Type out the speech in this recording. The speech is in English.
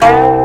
Oh.